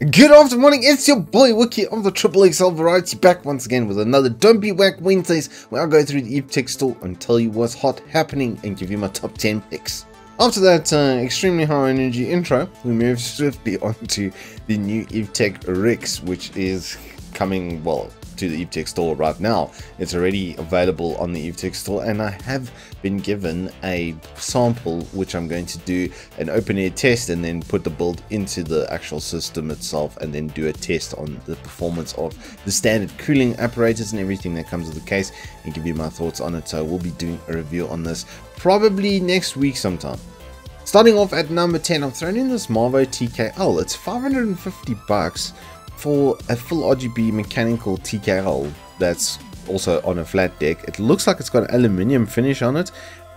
Good afternoon, it's your boy Wookie of the Triple XL Variety back once again with another Don't Be Whack Wednesdays where I'll go through the Tech store and tell you what's hot happening and give you my top 10 picks. After that uh, extremely high energy intro, we move swiftly onto the new Tech Rix which is coming, well, to the EveTech store right now. It's already available on the EveTech store and I have been given a sample which I'm going to do an open air test and then put the build into the actual system itself and then do a test on the performance of the standard cooling apparatus and everything that comes with the case and give you my thoughts on it. So we'll be doing a review on this probably next week sometime. Starting off at number 10, I'm throwing in this Marvo TKL. It's 550 bucks for a full RGB mechanical TKL that's also on a flat deck. It looks like it's got an aluminium finish on it.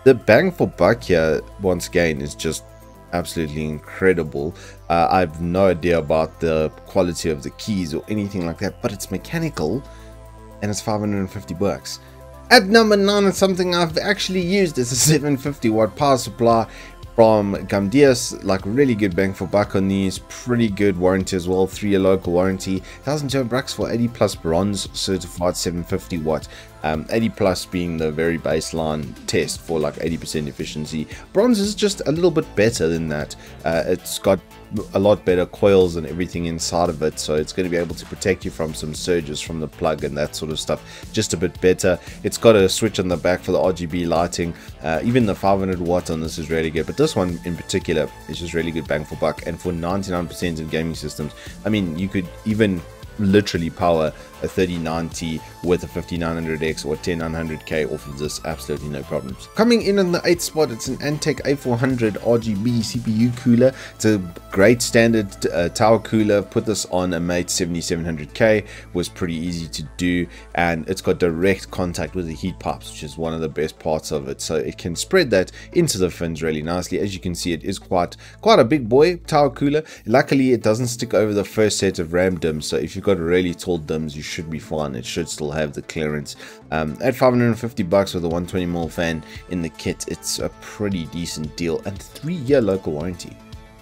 The bang for buck here, once again, is just absolutely incredible. Uh, I have no idea about the quality of the keys or anything like that, but it's mechanical and it's 550 bucks. At number 9 it's something I've actually used. It's a 750 watt power supply from Gamdias, like really good bang for buck on these, pretty good warranty as well, three year local warranty, 1000 bucks for 80 plus bronze certified 750 watt, um, 80 plus being the very baseline test for like 80% efficiency. Bronze is just a little bit better than that. Uh, it's got a lot better coils and everything inside of it so it's going to be able to protect you from some surges from the plug and that sort of stuff just a bit better it's got a switch on the back for the RGB lighting uh, even the 500 watt on this is really good but this one in particular is just really good bang for buck and for 99% of gaming systems I mean you could even literally power a 3090 with a 5900X or 10900K off of this, absolutely no problems. Coming in on the 8th spot, it's an Antec A400 RGB CPU cooler. It's a great standard uh, tower cooler. Put this on a Mate 7700K, was pretty easy to do, and it's got direct contact with the heat pipes, which is one of the best parts of it. So it can spread that into the fins really nicely. As you can see, it is quite quite a big boy tower cooler. Luckily, it doesn't stick over the first set of RAM DIMMs, so if you've got really tall DIMMs, you should be fine. It should still have the clearance. Um, at 550 bucks with a 120mm fan in the kit, it's a pretty decent deal and three year local warranty.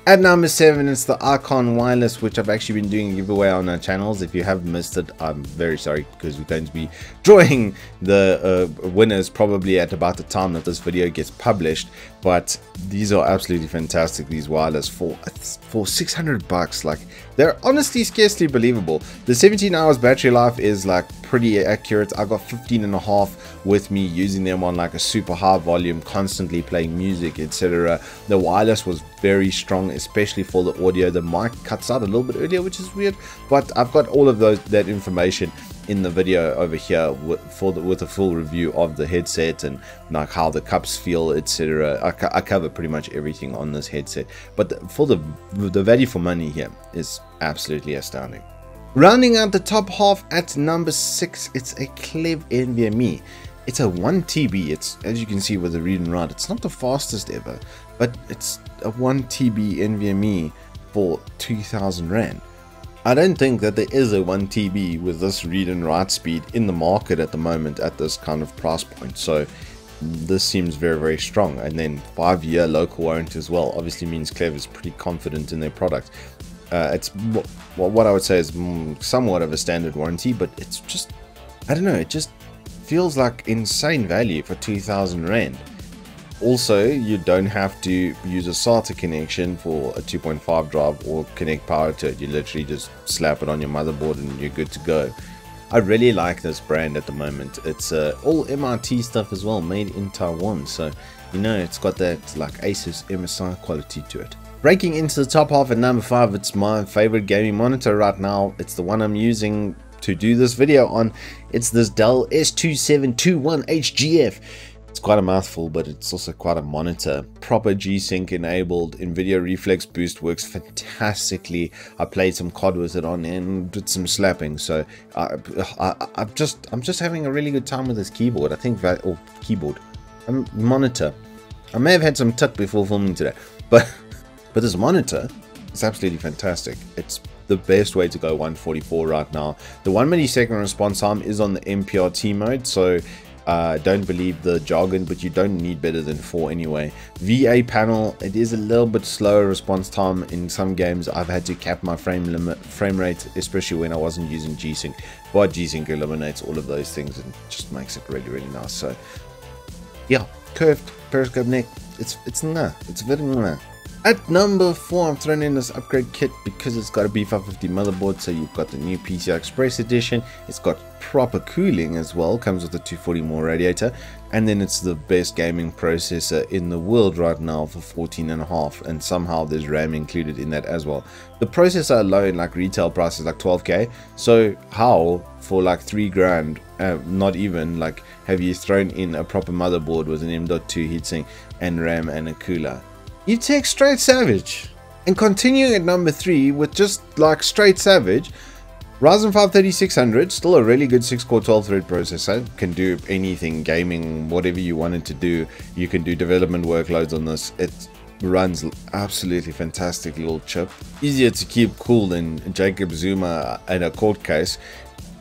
At number 7 it's the IKON Wireless which I've actually been doing a giveaway on our channels. If you have missed it, I'm very sorry because we're going to be drawing the uh, winners probably at about the time that this video gets published. But these are absolutely fantastic, these wireless for, for 600 bucks. Like they're honestly scarcely believable. The 17 hours battery life is like pretty accurate. I got 15 and a half with me using them on like a super high volume, constantly playing music, etc. The wireless was very strong, especially for the audio. The mic cuts out a little bit earlier, which is weird, but I've got all of those that information in the video over here with, for the, with a full review of the headset and like how the cups feel, etc. I, I, cover pretty much everything on this headset, but the, for the the value for money here is absolutely astounding. Rounding out the top half at number 6, it's a KLEVV NVMe. It's a 1TB, it's as you can see with the read and write, it's not the fastest ever, but it's a 1TB NVMe for 2000 Rand. I don't think that there is a 1TB with this read and write speed in the market at the moment at this kind of price point, so this seems very very strong. And then five year local warranty as well obviously means KLEVV is pretty confident in their product. Uh, it's what I would say is somewhat of a standard warranty, but it's just, I don't know, it just feels like insane value for 2000 Rand. Also, you don't have to use a SATA connection for a 2.5 drive or connect power to it. You literally just slap it on your motherboard and you're good to go. I really like this brand at the moment. It's uh, all MIT stuff as well, made in Taiwan. So, you know, it's got that like Asus MSI quality to it. Breaking into the top half at number 5, it's my favorite gaming monitor right now. It's the one I'm using to do this video on. It's this Dell S2721HGF. It's quite a mouthful, but it's also quite a monitor. Proper G-Sync enabled. NVIDIA Reflex Boost works fantastically. I played some COD with it on and did some slapping. So I, I'm just I'm just having a really good time with this keyboard. I think that or keyboard, um, monitor. I may have had some tuck before filming today, but but this monitor is absolutely fantastic. It's the best way to go 144 right now. The 1 millisecond response time is on the MPRT mode, so Uh, don't believe the jargon, but you don't need better than 4 anyway. VA panel, it is a little bit slower response time. In some games, I've had to cap my frame limit, frame rate, especially when I wasn't using G-Sync. But G-Sync eliminates all of those things and just makes it really, really nice. So, yeah, curved periscope neck. It's it's nah, it's very nah. At number 4, I'm throwing in this upgrade kit because it's got a B550 motherboard, so you've got the new PCI Express edition, it's got proper cooling as well, comes with a 240 more radiator, and then it's the best gaming processor in the world right now for 14 and a half, and somehow there's RAM included in that as well. The processor alone, like retail price is like 12k, so how for like 3 grand, uh, not even, like have you thrown in a proper motherboard with an M.2 heatsink and RAM and a cooler? You take straight savage and continuing at number three with just like straight savage. Ryzen 5 3600 still a really good 6 core 12 thread processor. Can do anything gaming whatever you wanted to do. You can do development workloads on this. It runs absolutely fantastic little chip. Easier to keep cool than Jacob Zuma in a court case.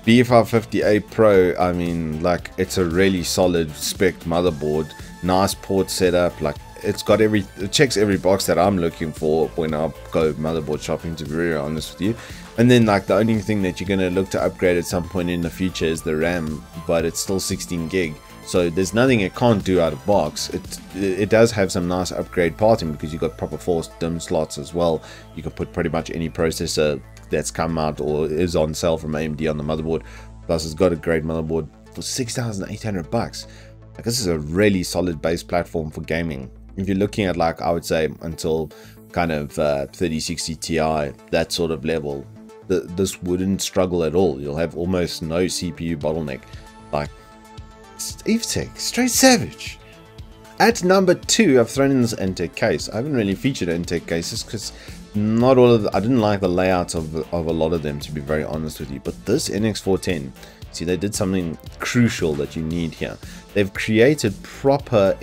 B550A Pro I mean like it's a really solid spec motherboard. Nice port setup like it's got every it checks every box that I'm looking for when I go motherboard shopping to be very honest with you. And then like the only thing that you're going to look to upgrade at some point in the future is the RAM but it's still 16 gig. So there's nothing it can't do out of box. It it does have some nice upgrade parting because you've got proper forced DIMM slots as well. You can put pretty much any processor that's come out or is on sale from AMD on the motherboard. Plus it's got a great motherboard for 6,800 bucks. Like this is a really solid base platform for gaming if you're looking at like I would say until kind of uh, 3060 Ti, that sort of level, th this wouldn't struggle at all. You'll have almost no CPU bottleneck. Like EveTech, straight savage. At number two, I've thrown in this Antec case. I haven't really featured Antec cases because not all of the, I didn't like the layouts of, of a lot of them to be very honest with you. But this NX410, see they did something crucial that you need here. They've created proper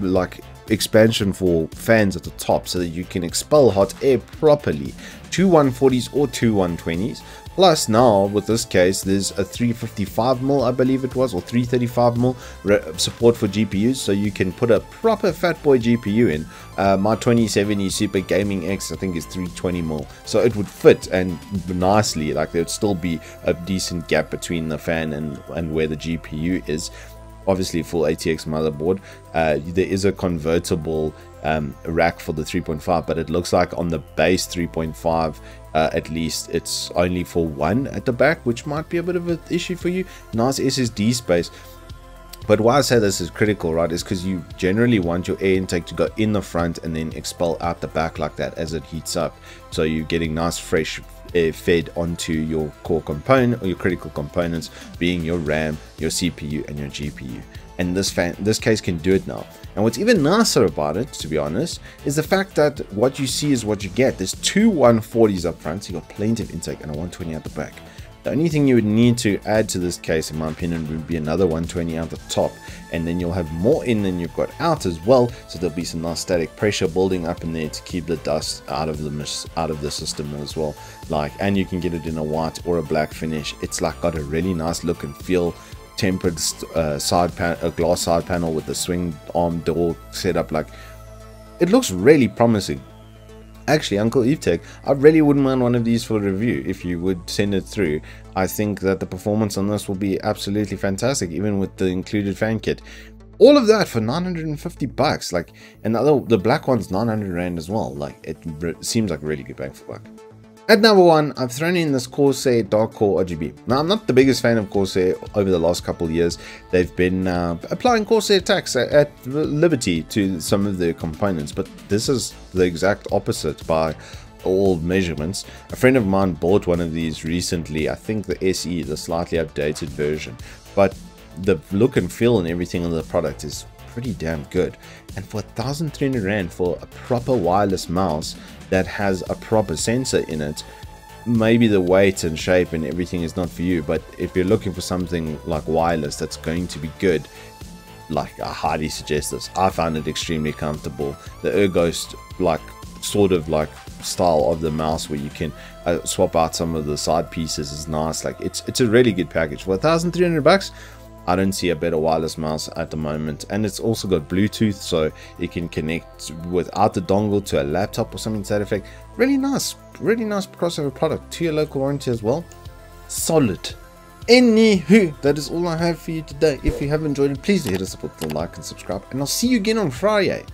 like expansion for fans at the top so that you can expel hot air properly. Two 140s or two 120s. Plus now with this case there's a 355mm I believe it was or 335mm support for GPUs so you can put a proper fat boy GPU in. Uh, my 2070 Super Gaming X I think is 320mm so it would fit and nicely like there'd still be a decent gap between the fan and, and where the GPU is obviously full ATX motherboard. Uh, there is a convertible um, rack for the 3.5, but it looks like on the base 3.5, uh, at least it's only for one at the back, which might be a bit of an issue for you. Nice SSD space. But why I say this is critical, right, is because you generally want your air intake to go in the front and then expel out the back like that as it heats up. So you're getting nice fresh air fed onto your core component or your critical components, being your RAM, your CPU, and your GPU. And this fan, this case can do it now. And what's even nicer about it, to be honest, is the fact that what you see is what you get. There's two 140s up front, so you got plenty of intake and a 120 at the back. The only thing you would need to add to this case, in my opinion, would be another 120 out the top, and then you'll have more in than you've got out as well. So there'll be some nice static pressure building up in there to keep the dust out of the out of the system as well. Like, and you can get it in a white or a black finish. It's like got a really nice look and feel. Tempered uh, side pan, a glass side panel with the swing arm door setup. Like, it looks really promising actually uncle EveTech, i really wouldn't mind one of these for review if you would send it through. I think that the performance on this will be absolutely fantastic even with the included fan kit. All of that for 950 bucks like and the other the black one's 900 rand as well. Like it seems like a really good bang for buck at number one, I've thrown in this Corsair Dark Core RGB. Now, I'm not the biggest fan of Corsair over the last couple of years. They've been uh, applying Corsair tax at, at Liberty to some of their components, but this is the exact opposite by all measurements. A friend of mine bought one of these recently, I think the SE, the slightly updated version, but the look and feel and everything on the product is pretty damn good. And for 1300 Rand for a proper wireless mouse that has a proper sensor in it, maybe the weight and shape and everything is not for you. But if you're looking for something like wireless that's going to be good, like I highly suggest this. I found it extremely comfortable. The Erghost like sort of like style of the mouse where you can uh, swap out some of the side pieces is nice. Like it's it's a really good package for 1,300 bucks I don't see a better wireless mouse at the moment. And it's also got Bluetooth, so it can connect without the dongle to a laptop or something to that effect. Really nice, really nice crossover product. To your local warranty as well. Solid. Anywho, that is all I have for you today. If you have enjoyed it, please hit us up with a like and subscribe. And I'll see you again on Friday.